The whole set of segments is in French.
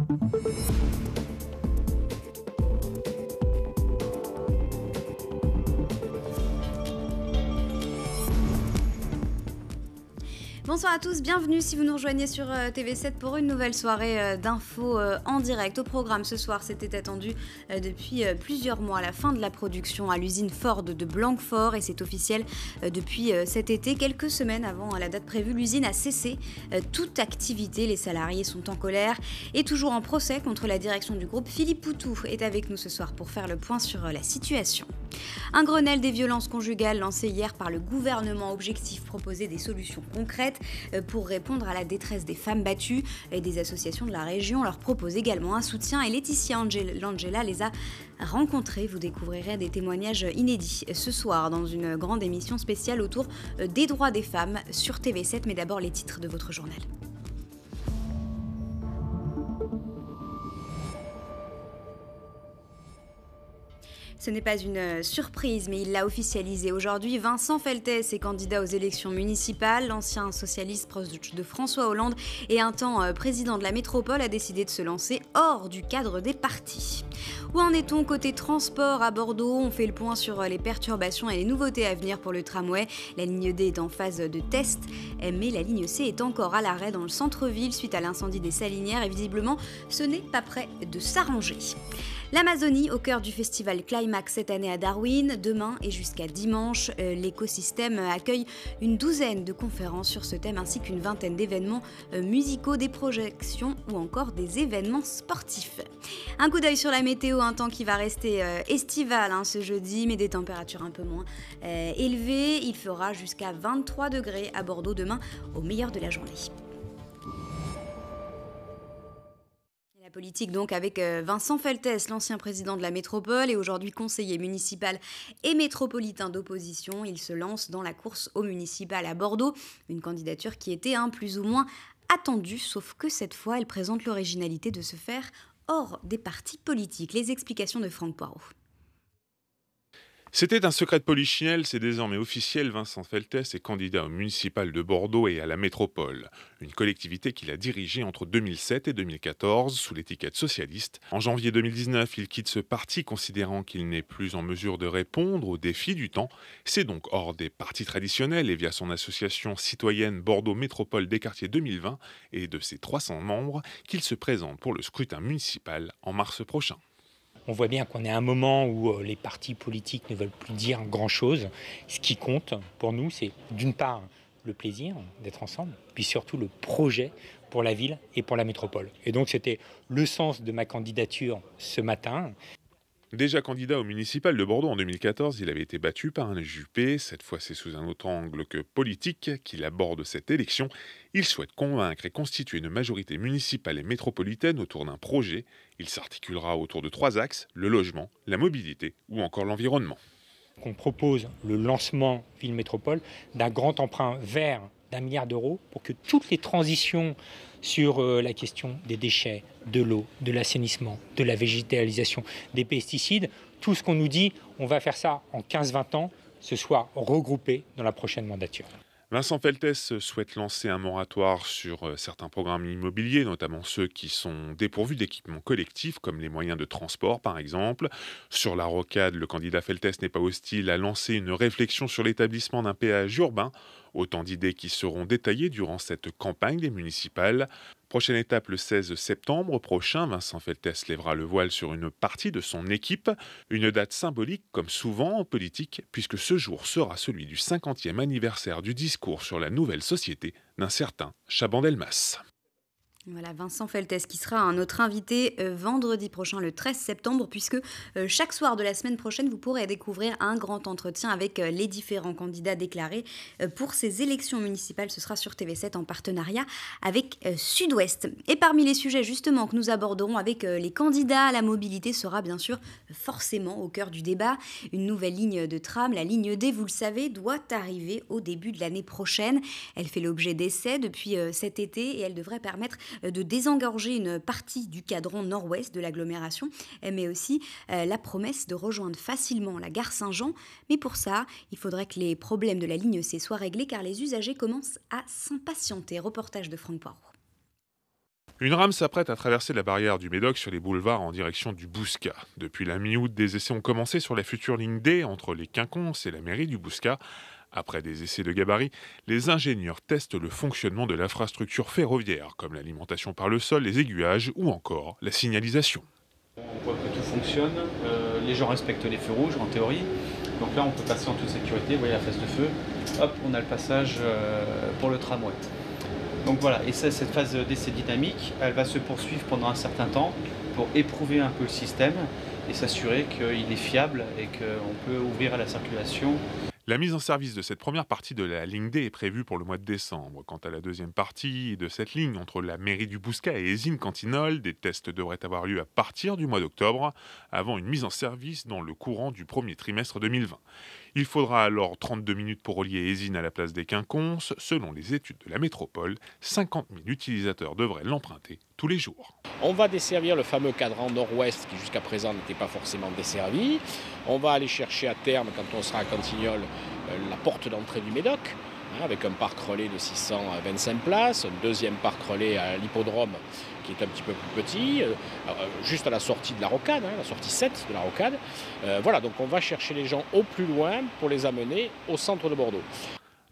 すっごい! Bonsoir à tous, bienvenue si vous nous rejoignez sur euh, TV7 pour une nouvelle soirée euh, d'infos euh, en direct. Au programme ce soir, c'était attendu depuis plusieurs mois la fin de la production à l'usine Ford de Blanquefort et c'est officiel depuis cet été. Quelques semaines avant la date prévue, l'usine a cessé toute activité. Les salariés sont en colère et toujours en procès contre la direction du groupe. Philippe Poutou est avec nous ce soir pour faire le point sur la situation. Un Grenelle des violences conjugales lancé hier par le gouvernement. Objectif proposer des solutions concrètes pour répondre à la détresse des femmes battues. Et des associations de la région leur proposent également un soutien et Laetitia Angela les a rencontrés. Vous découvrirez des témoignages inédits ce soir dans une grande émission spéciale autour euh, des droits des femmes sur TV7. Mais d'abord les titres de votre journal. Ce n'est pas une euh, surprise, mais il l'a officialisé aujourd'hui. Vincent Feltès est candidat aux élections municipales. L'ancien socialiste proche de François Hollande et un temps euh, président de la métropole a décidé de se lancer hors du cadre des partis. Où en est-on côté transport à Bordeaux? On fait le point sur euh, les perturbations et les nouveautés à venir pour le tramway. La ligne D est en phase de test, mais la ligne C est encore à l'arrêt dans le centre-ville suite à l'incendie des salinières et visiblement ce n'est pas prêt de s'arranger. L'Amazonie, au cœur du festival Climax cette année à Darwin, demain et jusqu'à dimanche, euh, l'écosystème accueille une douzaine de conférences sur ce thème ainsi qu'une vingtaine d'événements euh, musicaux, des projections ou encore des événements sportifs. Un coup d'œil sur la météo, un temps qui va rester euh, estival hein, ce jeudi, mais des températures un peu moins élevées. Il fera jusqu'à 23 degrés à Bordeaux demain au meilleur de la journée. politique donc avec euh, Vincent Feltès, l'ancien président de la métropole et aujourd'hui conseiller municipal et métropolitain d'opposition. Il se lance dans la course au municipal à Bordeaux, une candidature qui était un plus ou moins attendue, sauf que cette fois elle présente l'originalité de se faire hors des partis politiques. Les explications de Franck Poirot. C'était un secret de polichinelle, c'est désormais officiel. Vincent Feltès est candidat au municipal de Bordeaux et à la métropole, une collectivité qu'il a dirigée entre 2007 et 2014 sous l'étiquette socialiste. En janvier 2019, il quitte ce parti considérant qu'il n'est plus en mesure de répondre aux défis du temps. C'est donc hors des partis traditionnels et via son association citoyenne Bordeaux Métropole des quartiers 2020 et de ses 300 membres qu'il se présente pour le scrutin municipal en mars prochain. On voit bien qu'on est à un moment où euh, les partis politiques ne veulent plus dire grand-chose. Ce qui compte pour nous, c'est d'une part le plaisir d'être ensemble, puis surtout le projet pour la ville et pour la métropole. Et donc c'était le sens de ma candidature ce matin. Déjà candidat au municipal de Bordeaux en 2014, il avait été battu par un Juppé. Cette fois, c'est sous un autre angle que politique qu'il aborde cette élection. Il souhaite convaincre et constituer une majorité municipale et métropolitaine autour d'un projet. Il s'articulera autour de trois axes le logement, la mobilité ou encore l'environnement. On propose le lancement ville-métropole d'un grand emprunt vert d'un milliard d'euros pour que toutes les transitions sur euh, la question des déchets, de l'eau, de l'assainissement, de la végétalisation, des pesticides, tout ce qu'on nous dit, on va faire ça en 15-20 ans, ce soit regroupé dans la prochaine mandature. Vincent Feltès souhaite lancer un moratoire sur euh, certains programmes immobiliers, notamment ceux qui sont dépourvus d'équipements collectifs, comme les moyens de transport par exemple. Sur la rocade, le candidat Feltès n'est pas hostile à lancer une réflexion sur l'établissement d'un péage urbain Autant d'idées qui seront détaillées durant cette campagne des municipales. Prochaine étape le 16 septembre prochain, Vincent Feltès lèvera le voile sur une partie de son équipe, une date symbolique comme souvent en politique, puisque ce jour sera celui du 50e anniversaire du discours sur la nouvelle société d'un certain Chabandelmas. Voilà, Vincent Feltès qui sera un autre invité euh, vendredi prochain, le 13 septembre, puisque euh, chaque soir de la semaine prochaine, vous pourrez découvrir un grand entretien avec euh, les différents candidats déclarés pour ces élections municipales. Ce sera sur TV7 en partenariat avec Sud-Ouest. Et parmi les sujets justement que nous aborderons avec les candidats, la mobilité sera bien sûr forcément au cœur du débat. Une nouvelle ligne de tram, la ligne D, vous le savez, doit arriver au début de l'année prochaine. Elle fait l'objet d'essais depuis cet été et elle devrait permettre de désengorger une partie du cadran nord-ouest de l'agglomération, euh, mais aussi euh, la promesse de rejoindre facilement la gare Saint-Jean. Mais pour ça, il faudrait que les problèmes de la ligne C soient réglés car les usagers commencent à s'impatienter. Reportage de Franck Poirot. Une rame s'apprête à traverser la barrière du Médoc sur les boulevards en direction du Bouscat. Depuis la mi-août, des essais ont commencé sur la future ligne D entre les Quinconces et la mairie du Bouscat. Après des essais de gabarit, les ingénieurs testent le fonctionnement de l'infrastructure ferroviaire, comme l'alimentation par le sol, les aiguillages ou encore la signalisation. On voit que tout fonctionne, euh, les gens respectent les feux rouges en théorie. Donc là, on peut passer en toute sécurité. Vous voyez la face de feu. Hop, on a le passage euh, pour le tramway. Donc voilà, et ça, cette phase d'essai dynamique, elle va se poursuivre pendant un certain temps pour éprouver un peu le système et s'assurer qu'il est fiable et qu'on peut ouvrir à la circulation la mise en service de cette première partie de la ligne D est prévue pour le mois de décembre. Quant à la deuxième partie de cette ligne entre la mairie du Bouscat et Esine Cantinol, des tests devraient avoir lieu à partir du mois d'octobre, avant une mise en service dans le courant du premier trimestre 2020. Il faudra alors 32 minutes pour relier Esine à la place des Quinconces. Selon les études de la métropole, 50 000 utilisateurs devraient l'emprunter tous les jours. On va desservir le fameux cadran nord-ouest qui jusqu'à présent n'était pas forcément desservi. On va aller chercher à terme, quand on sera à Cantignol, euh, la porte d'entrée du Médoc, avec un parc relais de 625 places, un deuxième parc relais à l'hippodrome qui est un petit peu plus petit, euh, euh, juste à la sortie de la rocade, hein, la sortie 7 de la rocade. voilà, donc on va chercher les gens au plus loin pour les amener au centre de Bordeaux.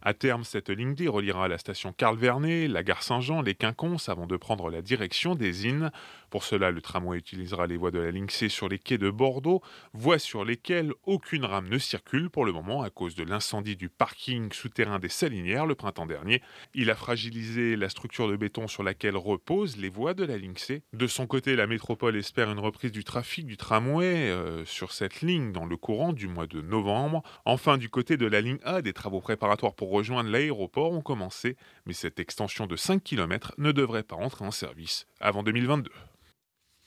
À terme, cette ligne D reliera la station Carl Vernet, la gare Saint-Jean, les Quinconces avant de prendre la direction des Innes. Pour cela, le tramway utilisera les voies de la ligne C sur les quais de Bordeaux, voies sur lesquelles aucune rame ne circule pour le moment à cause de l'incendie du parking souterrain des Salinières le printemps dernier. Il a fragilisé la structure de béton sur laquelle reposent les voies de la ligne C. De son côté, la métropole espère une reprise du trafic du tramway euh, sur cette ligne dans le courant du mois de novembre. Enfin, du côté de la ligne A, des travaux préparatoires pour rejoindre l'aéroport ont commencé, mais cette extension de 5 km ne devrait pas entrer en service avant 2022.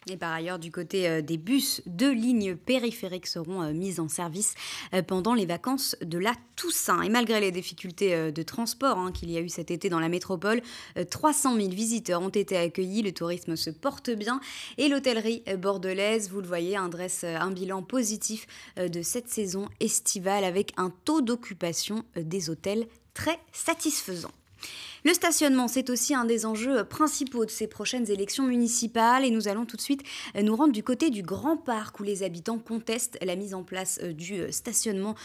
Et par ailleurs, du côté euh, des bus, deux lignes périphériques seront euh, mises en service euh, pendant les vacances de la Toussaint. Et malgré les difficultés de transport hein, qu'il y a eu cet été dans la métropole, 300 000 visiteurs ont été accueillis. Le tourisme se porte bien et l'hôtellerie bordelaise, vous le voyez, dresse un bilan positif de cette saison estivale avec un taux d'occupation des hôtels très satisfaisant. Le stationnement, c'est aussi un des enjeux principaux de ces prochaines élections municipales et nous allons tout de suite euh, nous rendre du côté du Grand Parc où les habitants contestent la mise en place euh, du euh, stationnement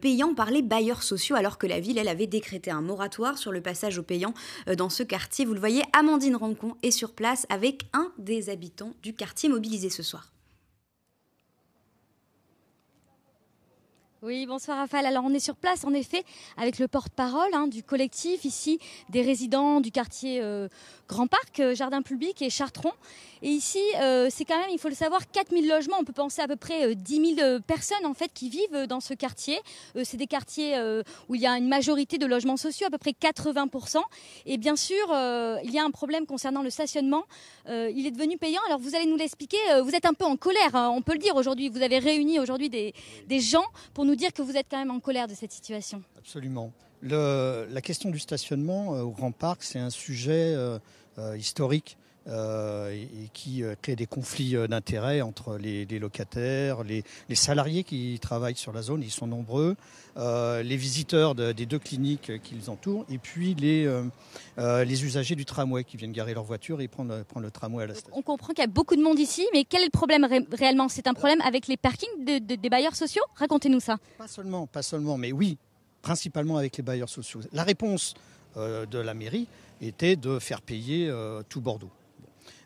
payant par les bailleurs sociaux alors que la ville, elle, avait décrété un moratoire sur le passage au payant dans ce quartier. Vous le voyez, Amandine Rancon est sur place avec un des habitants du quartier mobilisé ce soir. Oui, bonsoir Raphaël. Alors on est sur place en effet avec le porte-parole hein, du collectif ici des résidents du quartier euh, Grand Parc, euh, Jardin Public et Chartron. Et ici, euh, c'est quand même, il faut le savoir, 4000 logements. On peut penser à peu près 10 000 personnes en fait qui vivent dans ce quartier. c'est des quartiers où il y a une majorité de logements sociaux, à peu près 80% Et bien sûr, il y a un problème concernant le stationnement. il est devenu payant. Alors vous allez nous l'expliquer. vous êtes un peu en colère, hein, on peut le dire aujourd'hui. Vous avez réuni aujourd'hui des, des gens pour nous dire que vous êtes quand même en colère de cette situation. Absolument. la question du stationnement euh, au Grand Parc, c'est un sujet euh, euh, et, qui crée des conflits d'intérêts entre les, locataires, les, salariés qui travaillent sur la zone, ils sont nombreux, les visiteurs des deux cliniques qui les entourent, et puis les, les usagers du tramway qui viennent garer leur voiture et prendre, prendre le tramway à la station. On comprend qu'il y a beaucoup de monde ici, mais quel est le problème réellement? C'est un problème avec les parkings des bailleurs sociaux? Racontez-nous ça. Pas seulement, pas seulement, mais oui, principalement avec les bailleurs sociaux. La réponse de la mairie était de faire payer tout Bordeaux.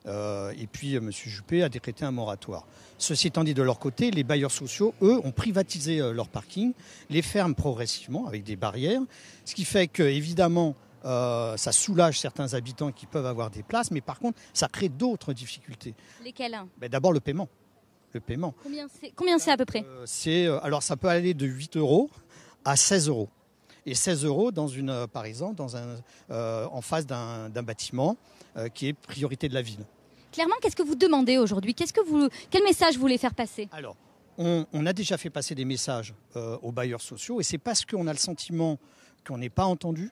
Euh, et puis M. Juppé a décrété un moratoire. Ceci étant dit, de leur côté, les bailleurs sociaux, eux, ont privatisé euh, leur parking, les ferment progressivement avec des barrières, ce qui fait que, évidemment, euh, ça soulage certains habitants qui peuvent avoir des places, mais par contre, ça crée d'autres difficultés. Lesquelles ben, D'abord le paiement. Le paiement. Combien c'est à peu près? C'est Alors ça peut aller de 8 euros à 16 euros. Et 16 euros, dans une, par exemple, dans un, en face d'un bâtiment qui est priorité de la ville. Clairement, qu'est-ce que vous demandez aujourd'hui Qu'est-ce que Quel message vous voulez faire passer Alors, on, a déjà fait passer des messages euh, aux bailleurs sociaux et c'est parce qu'on a le sentiment qu'on n'est pas entendu,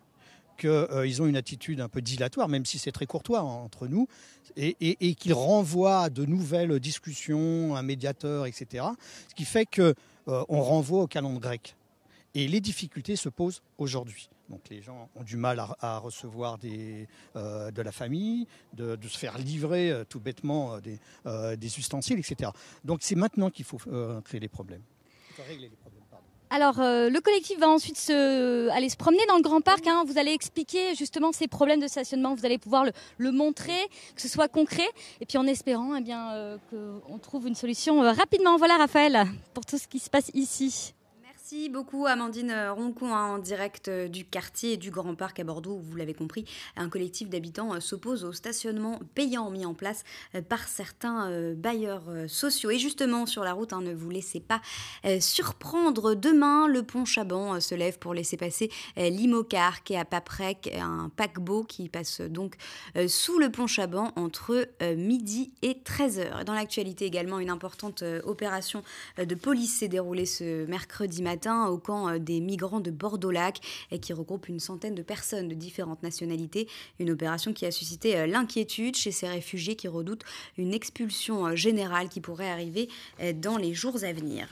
qu'ils euh, ont une attitude un peu dilatoire, même si c'est très courtois entre nous, et, qu'ils renvoient à de nouvelles discussions, un médiateur, etc. Ce qui fait qu'on euh, renvoie au calendrier grec. Et les difficultés se posent aujourd'hui. Donc les gens ont du mal à, recevoir des, de la famille, de, se faire livrer tout bêtement des, des, ustensiles, etc. Donc c'est maintenant qu'il faut créer les problèmes. Régler les problèmes. Alors, euh, le collectif va ensuite aller se promener dans le Grand Parc. Hein. Vous allez expliquer justement ces problèmes de stationnement. Vous allez pouvoir le, montrer, que ce soit concret, et puis en espérant eh bien, euh, qu'on trouve une solution euh, rapidement. Voilà, Raphaël, pour tout ce qui se passe ici. Merci beaucoup Amandine Roncon hein, en direct euh, du quartier du Grand Parc à Bordeaux. Vous l'avez compris, un collectif d'habitants euh, s'oppose au stationnement payant mis en place euh, par certains bailleurs sociaux. Et justement sur la route, hein, ne vous laissez pas surprendre. Demain, le pont Chaban se lève pour laisser passer l'Imocar qui est à Paprec, un paquebot qui passe donc sous le pont Chaban entre midi et 13h. Dans l'actualité également, une importante opération de police s'est déroulée ce mercredi matin au camp euh, des migrants de Bordeaux-Lac et qui regroupe une centaine de personnes de différentes nationalités. Une opération qui a suscité euh, l'inquiétude chez ces réfugiés qui redoutent une expulsion euh, générale qui pourrait arriver dans les jours à venir.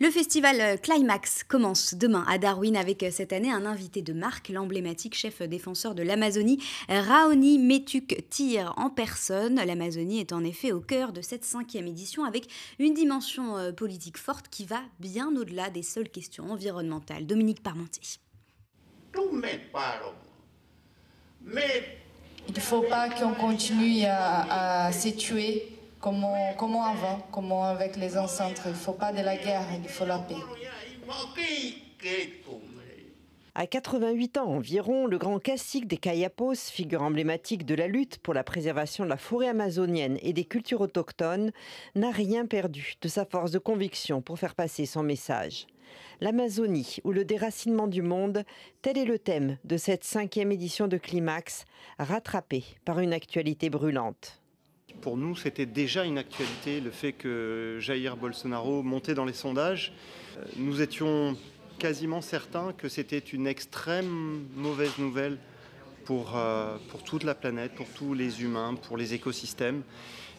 Le festival Climax commence demain à Darwin avec cette année un invité de marque, l'emblématique chef défenseur de l'Amazonie, Raoni Metuk tire en personne. L'Amazonie est en effet au cœur de cette cinquième édition avec une dimension politique forte qui va bien au-delà des seuls question environnementale. Dominique Parmentier. Il ne faut pas qu'on continue à, se tuer comme, comme avant, comme avec les ancêtres. Il ne faut pas de la guerre, il faut la paix. À 88 ans environ, le grand classique des Kayapos, figure emblématique de la lutte pour la préservation de la forêt amazonienne et des cultures autochtones, n'a rien perdu de sa force de conviction pour faire passer son message. L'Amazonie ou le déracinement du monde, tel est le thème de cette cinquième édition de Climax, rattrapée par une actualité brûlante. Pour nous, c'était déjà une actualité, le fait que Jair Bolsonaro montait dans les sondages. Nous étions quasiment certains que c'était une extrême mauvaise nouvelle pour, euh, pour toute la planète, pour tous les humains, pour les écosystèmes.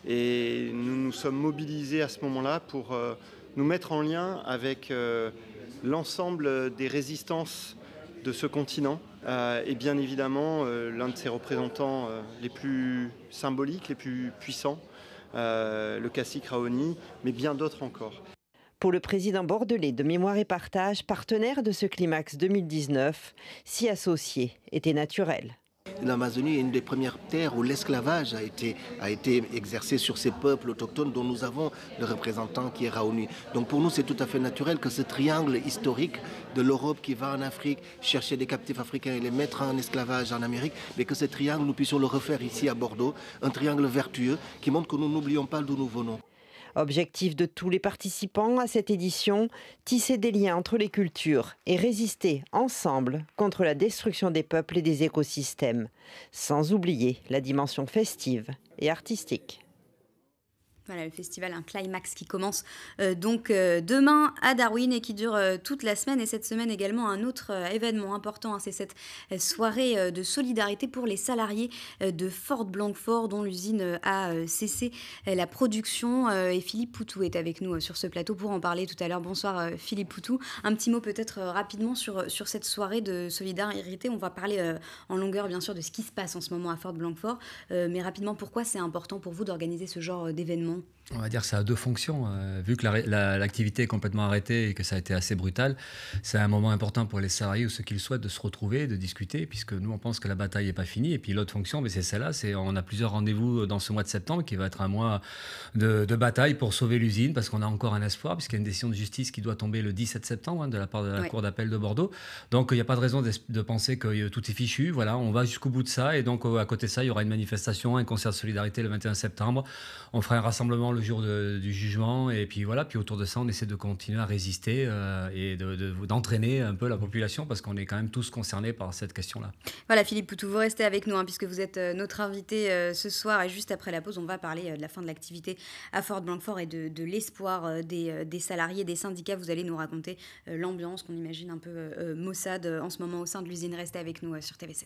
Et nous nous sommes mobilisés à ce moment-là pour euh, nous mettre en lien avec l'ensemble des résistances de ce continent euh, et bien évidemment euh, l'un de ses représentants euh, les plus symboliques, les plus puissants, le Cacique Raoni, mais bien d'autres encore. Pour le président bordelais de Mémoire et Partage, partenaire de ce climax 2019, s'y associer était naturel. L'Amazonie est une des premières terres où l'esclavage a été, exercé sur ces peuples autochtones dont nous avons le représentant qui est Raoni. Donc pour nous, c'est tout à fait naturel que ce triangle historique de l'Europe qui va en Afrique chercher des captifs africains et les mettre en esclavage en Amérique, mais que ce triangle, nous puissions le refaire ici à Bordeaux, un triangle vertueux qui montre que nous n'oublions pas d'où nous venons. Objectif de tous les participants à cette édition, tisser des liens entre les cultures et résister ensemble contre la destruction des peuples et des écosystèmes, sans oublier la dimension festive et artistique. Voilà, le festival, un climax qui commence euh, donc euh, demain à Darwin et qui dure euh, toute la semaine. Et cette semaine également, un autre événement important, hein, c'est cette soirée de solidarité pour les salariés de Fort Blancfort, dont l'usine a cessé la production. et Philippe Poutou est avec nous sur ce plateau pour en parler tout à l'heure. Bonsoir Philippe Poutou. Un petit mot peut-être rapidement sur, sur cette soirée de solidarité. On va parler en longueur, bien sûr, de ce qui se passe en ce moment à Fort Blancfort. mais rapidement, pourquoi c'est important pour vous d'organiser ce genre d'événement? Mm-hmm. On va dire que ça a deux fonctions. Euh, vu que l'activité est complètement arrêtée et que ça a été assez brutal, c'est un moment important pour les salariés ou ceux qui le souhaitent de se retrouver, de discuter, puisque nous, on pense que la bataille n'est pas finie. Et puis l'autre fonction, c'est celle-là, c'est on a plusieurs rendez-vous dans ce mois de septembre qui va être un mois de, bataille pour sauver l'usine, parce qu'on a encore un espoir, puisqu'il y a une décision de justice qui doit tomber le 17 septembre hein, de la part de la Cour d'appel de Bordeaux. Donc il n'y a pas de raison de, penser que tout est fichu. Voilà, on va jusqu'au bout de ça. Et donc à côté de ça, il y aura une manifestation, un concert de solidarité le 21 septembre. On fera un rassemblement le jour du jugement. Et puis voilà, puis autour de ça, on essaie de continuer à résister euh, et d'entraîner de, un peu la population parce qu'on est quand même tous concernés par cette question-là. Voilà, Philippe Poutou, vous restez avec nous hein, puisque vous êtes euh, notre invité euh, ce soir. Et juste après la pause, on va parler de la fin de l'activité à Fort Blancfort et de, l'espoir des, des, salariés, des syndicats. Vous allez nous raconter l'ambiance qu'on imagine un peu maussade en ce moment au sein de l'usine. Restez avec nous sur TV7.